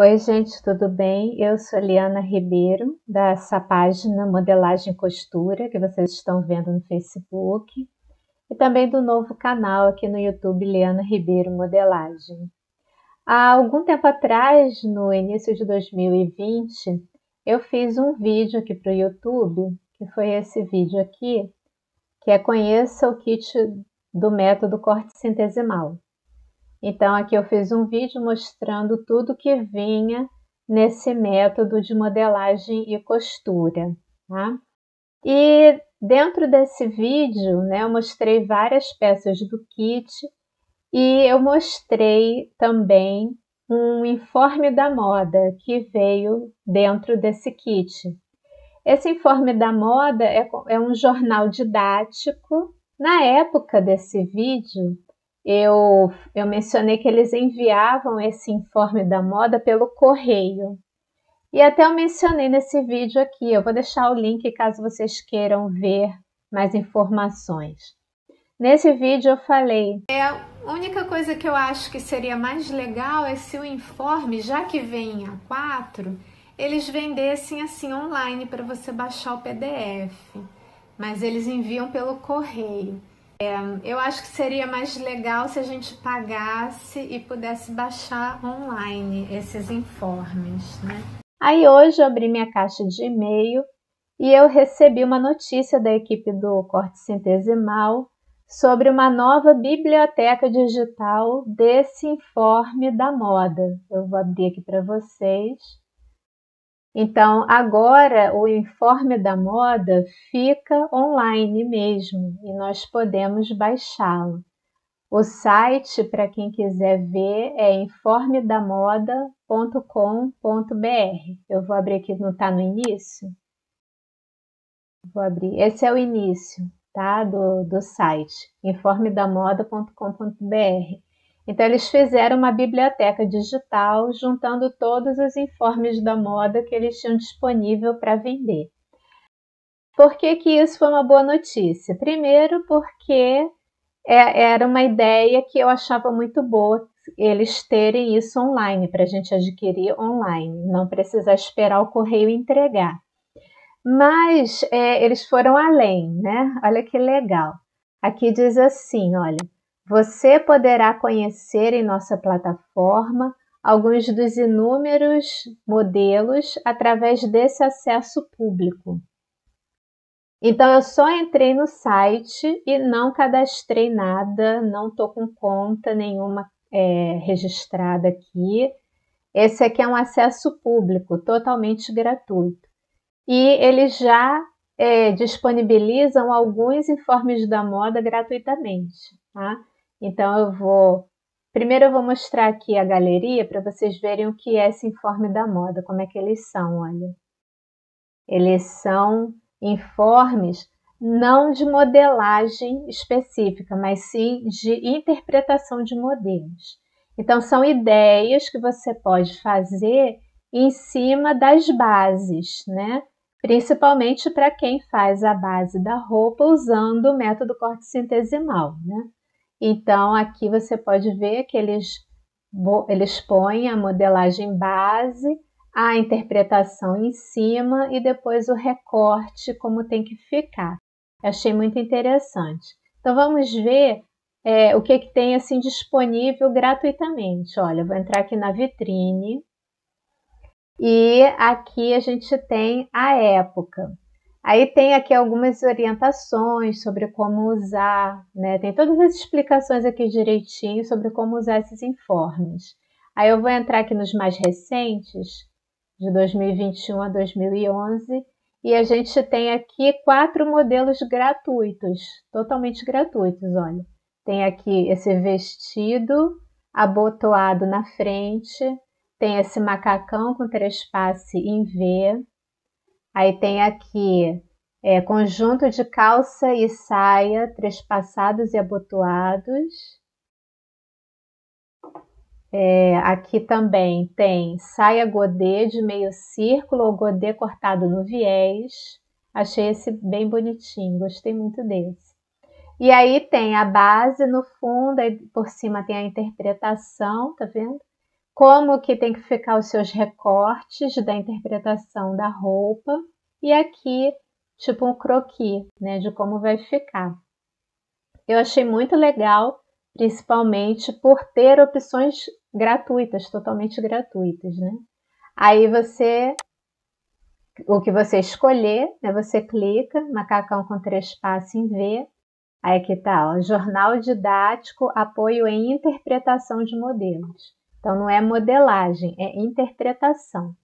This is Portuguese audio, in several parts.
Oi, gente, tudo bem? Eu sou Liana Ribeiro, dessa página Modelagem Costura, que vocês estão vendo no Facebook, e também do novo canal aqui no YouTube, Liana Ribeiro Modelagem. Há algum tempo atrás, no início de 2020, eu fiz um vídeo aqui para o YouTube, que foi esse vídeo aqui, que é Conheça o Kit do Método Corte Centesimal. Então, aqui eu fiz um vídeo mostrando tudo que vinha nesse método de modelagem e costura, tá? E dentro desse vídeo, né, eu mostrei várias peças do kit e eu mostrei também um informe da moda que veio dentro desse kit. Esse informe da moda é, é um jornal didático. Na época desse vídeo, eu, eu mencionei que eles enviavam esse informe da moda pelo correio. E até eu mencionei nesse vídeo aqui, eu vou deixar o link caso vocês queiram ver mais informações. Nesse vídeo eu falei, é a única coisa que eu acho que seria mais legal é se o informe, já que vem em A4, eles vendessem assim online para você baixar o PDF, mas eles enviam pelo correio. É, eu acho que seria mais legal se a gente pagasse e pudesse baixar online esses informes, né? Aí hoje eu abri minha caixa de e-mail e eu recebi uma notícia da equipe do Corte Centesimal sobre uma nova biblioteca digital desse informe da moda. Eu vou abrir aqui para vocês. Então, agora o informe da moda fica online mesmo e nós podemos baixá-lo. O site, para quem quiser ver, é informedamoda.com.br. Eu vou abrir aqui, não está no início? Vou abrir. Esse é o início tá? do, do site, informedamoda.com.br. Então, eles fizeram uma biblioteca digital juntando todos os informes da moda que eles tinham disponível para vender. Por que, que isso foi uma boa notícia? Primeiro, porque é, era uma ideia que eu achava muito boa eles terem isso online, para a gente adquirir online, não precisar esperar o correio entregar. Mas é, eles foram além, né? Olha que legal. Aqui diz assim: olha, você poderá conhecer em nossa plataforma alguns dos inúmeros modelos através desse acesso público. Então, eu só entrei no site e não cadastrei nada, não estou com conta nenhuma é, registrada aqui. Esse aqui é um acesso público, totalmente gratuito. E eles já é, disponibilizam alguns informes da moda gratuitamente. Tá? Então eu vou. Primeiro eu vou mostrar aqui a galeria para vocês verem o que é esse informe da moda, como é que eles são, olha. Eles são informes não de modelagem específica, mas sim de interpretação de modelos. Então, são ideias que você pode fazer em cima das bases, né? Principalmente para quem faz a base da roupa usando o método corte centesimal, né? Então, aqui você pode ver que eles, eles põem a modelagem base, a interpretação em cima e depois o recorte, como tem que ficar. Eu achei muito interessante. Então, vamos ver é, o que, que tem assim disponível gratuitamente. Olha, vou entrar aqui na vitrine e aqui a gente tem a época. Aí tem aqui algumas orientações sobre como usar, né? Tem todas as explicações aqui direitinho sobre como usar esses informes. Aí eu vou entrar aqui nos mais recentes, de 2021 a 2011, e a gente tem aqui quatro modelos gratuitos, totalmente gratuitos, olha. Tem aqui esse vestido abotoado na frente, tem esse macacão com trespasse em V, Aí tem aqui é, conjunto de calça e saia, trespassados e abotoados. É, aqui também tem saia godê de meio círculo ou godê cortado no viés. Achei esse bem bonitinho, gostei muito desse. E aí tem a base no fundo, aí por cima tem a interpretação, tá vendo? como que tem que ficar os seus recortes da interpretação da roupa e aqui tipo um croquis, né, de como vai ficar. Eu achei muito legal, principalmente por ter opções gratuitas, totalmente gratuitas, né? Aí você o que você escolher, né, você clica, macacão com três passos em V, aí que tá, ó, jornal didático, apoio em interpretação de modelos. Então não é modelagem, é interpretação.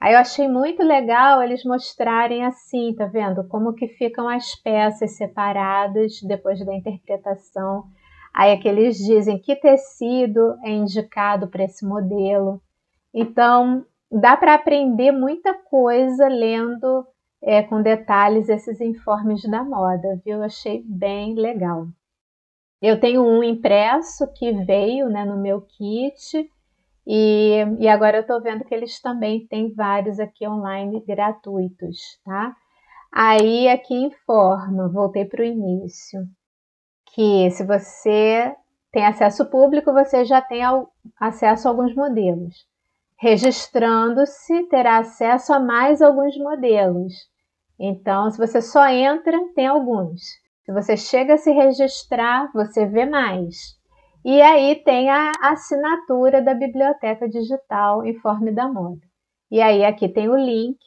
Aí eu achei muito legal eles mostrarem assim, tá vendo? Como que ficam as peças separadas depois da interpretação. Aí é que eles dizem que tecido é indicado para esse modelo. Então, dá para aprender muita coisa lendo é, com detalhes esses informes da moda, viu? Achei bem legal. Eu tenho um impresso que veio né, no meu kit e, e agora eu estou vendo que eles também têm vários aqui online gratuitos, tá? Aí aqui informa, voltei para o início, que se você tem acesso público, você já tem acesso a alguns modelos. Registrando-se, terá acesso a mais alguns modelos. Então, se você só entra, tem alguns. Se você chega a se registrar, você vê mais. E aí tem a assinatura da Biblioteca Digital Informe da Moda. E aí aqui tem o link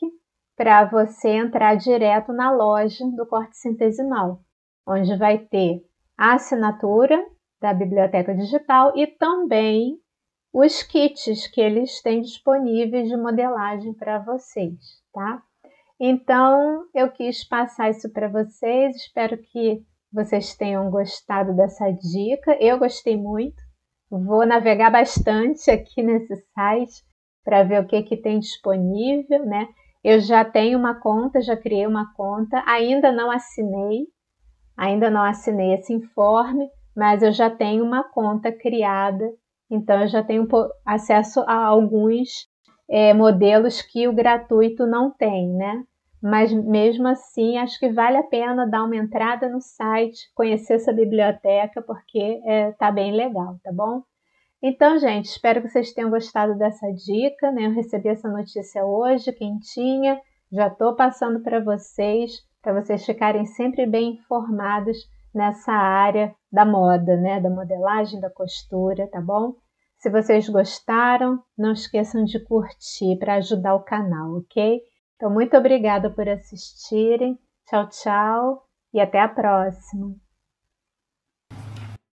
para você entrar direto na loja do corte centesimal, onde vai ter a assinatura da Biblioteca Digital e também os kits que eles têm disponíveis de modelagem para vocês, tá? Então, eu quis passar isso para vocês, espero que vocês tenham gostado dessa dica. Eu gostei muito. Vou navegar bastante aqui nesse site para ver o que, que tem disponível, né? Eu já tenho uma conta, já criei uma conta, ainda não assinei, ainda não assinei esse informe, mas eu já tenho uma conta criada, então eu já tenho acesso a alguns é, modelos que o gratuito não tem, né? Mas mesmo assim acho que vale a pena dar uma entrada no site, conhecer essa biblioteca, porque é, tá bem legal, tá bom? Então, gente, espero que vocês tenham gostado dessa dica, né? Eu recebi essa notícia hoje, quentinha, já estou passando para vocês, para vocês ficarem sempre bem informados nessa área da moda, né? Da modelagem, da costura, tá bom? Se vocês gostaram, não esqueçam de curtir para ajudar o canal, ok? Então, muito obrigada por assistirem. Tchau, tchau e até a próxima.